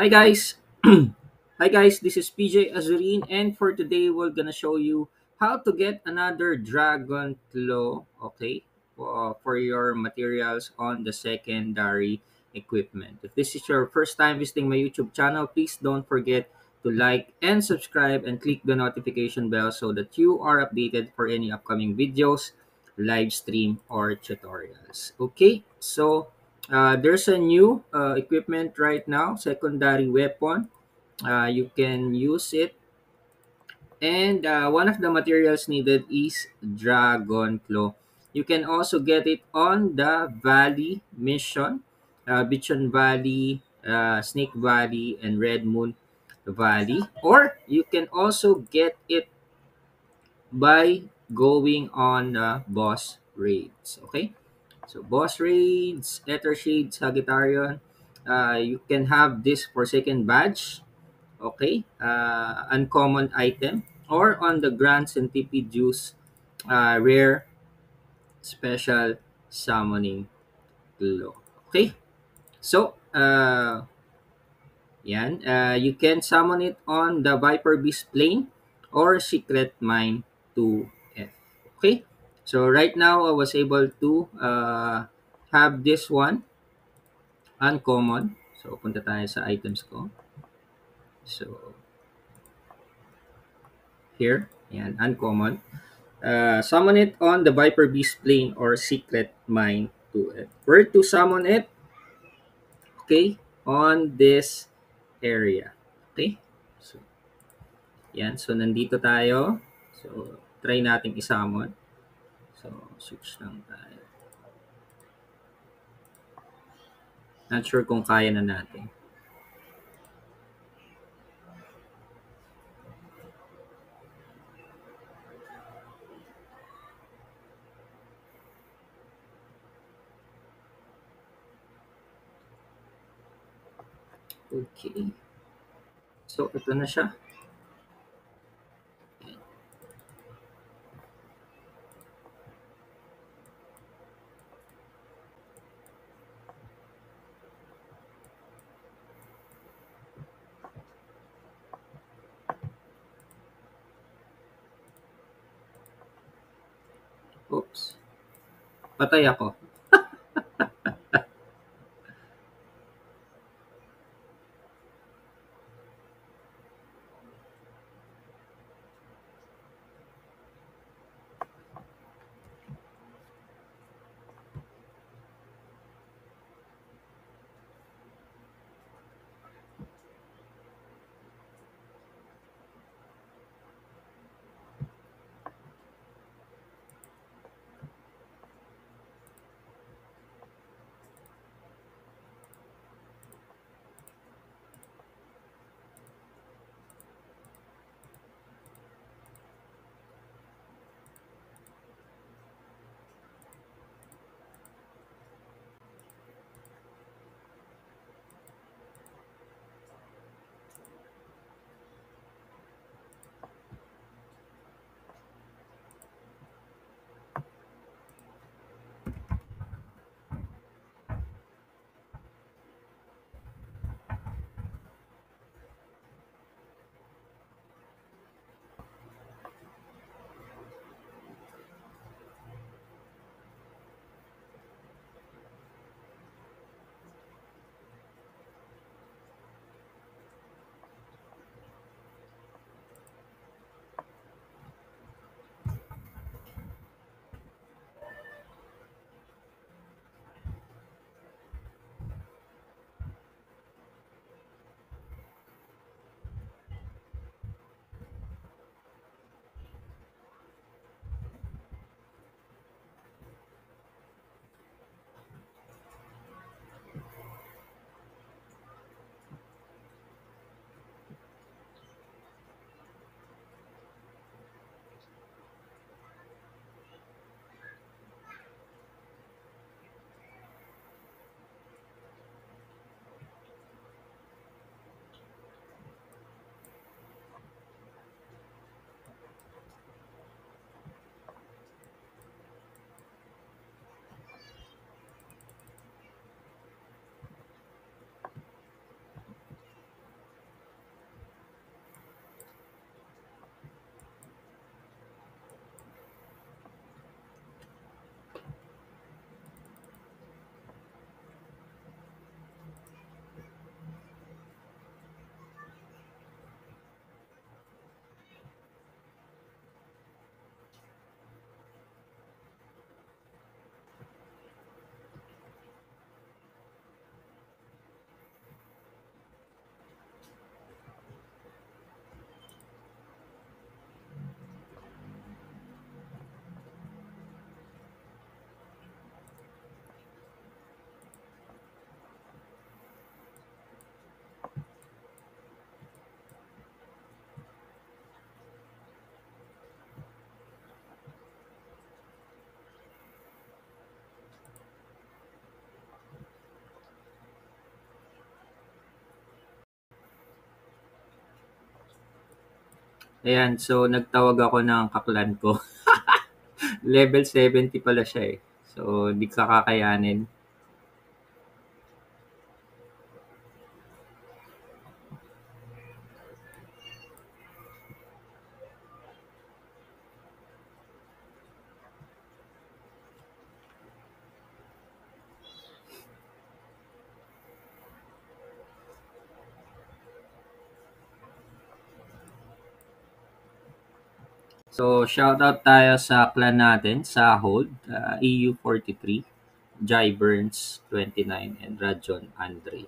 Hi guys. Hi guys, this is PJ Azurin and for today we're gonna show you how to get another dragon claw, okay, for, for your materials on the secondary equipment. If this is your first time visiting my YouTube channel, please don't forget to like and subscribe and click the notification bell so that you are updated for any upcoming videos, live stream, or tutorials. Okay, so uh, there's a new uh, equipment right now, secondary weapon. Uh, you can use it. And uh, one of the materials needed is Dragon Claw. You can also get it on the Valley mission, uh, Bichon Valley, uh, Snake Valley, and Red Moon Valley. Or you can also get it by going on uh, boss raids. Okay? So boss raids, Ether Shade, Sagittarian. Uh, you can have this Forsaken badge. Okay? Uh, uncommon item. Or on the Grand Centipede Juice, uh, rare special summoning glow. Okay? So, uh, yan. Uh, you can summon it on the Viper Beast plane or Secret Mine 2F. Okay? So, right now, I was able to uh, have this one uncommon. So, punta tayo sa items ko. So, here, yan, uncommon. Uh, summon it on the Viper Beast plane or Secret Mine 2F. Where to summon it? Okay, on this area. Okay? So, yan. So, nandito tayo. So, try natin isamon. So, switch lang tayo. Not sure kung kaya na natin. Okay. So, ito na siya. Oops. Patay ako. Ayan, so nagtawag ako ng kaklan ko. Level 70 pala siya eh. So, di ka So, shoutout tayo sa clan natin, sa Hold, uh, EU43, Jai Burns, 29, and Rajon Andre.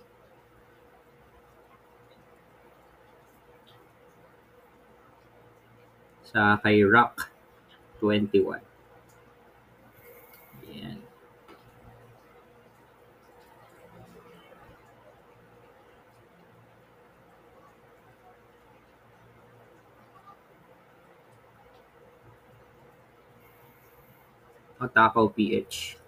Sa kay Rock, 21. Yan. Otakaw PH.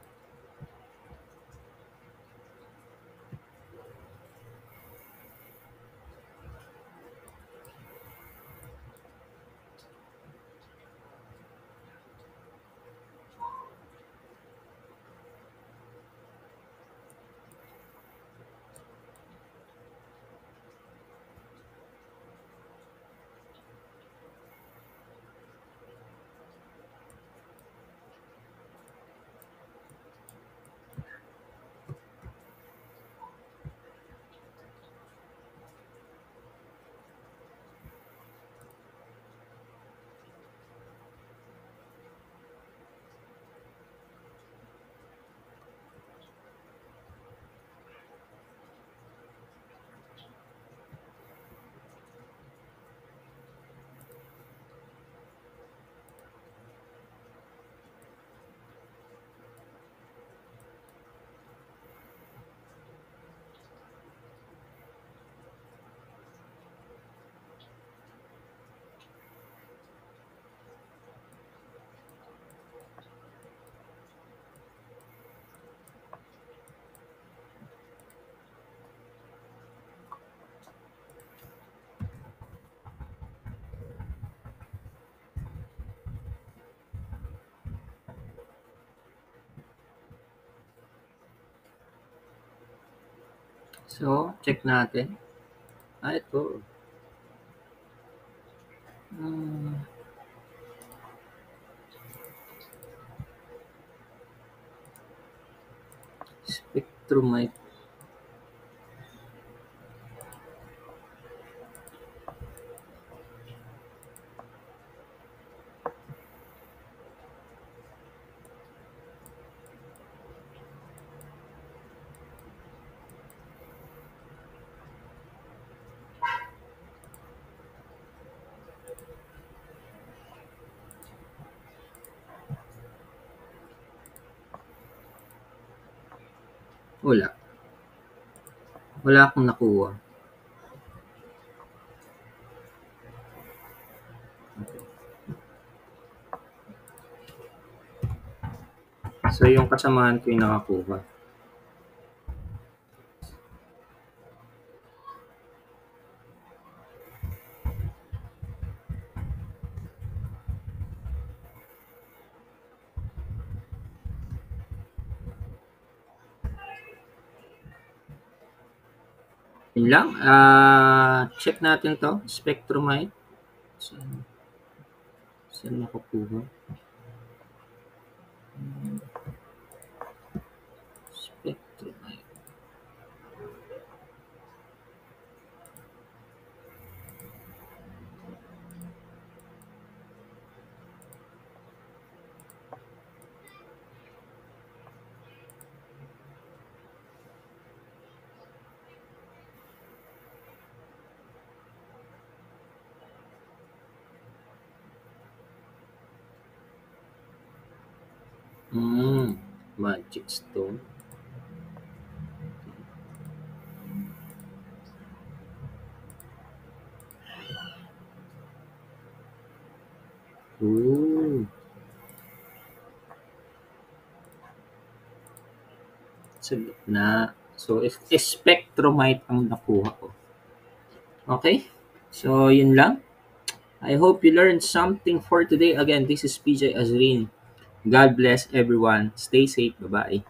So, check natin. Ah, ito. Hmm. Spectrumite. Wala. Wala akong nakuha. So, yung kasamahan ko yung nakakuha. Yun lang. Ah, check natin to. Spectrumite. Saan, saan nakukuha? Hmm. Spectrumite. Hmm. Magic stone. Ooh. Sa gitna. So, is- spectrumite ang nakuha ko. Okay? So, yun lang. I hope you learned something for today. Again, this is PJ Azrin. God bless everyone. Stay safe. Bye bye.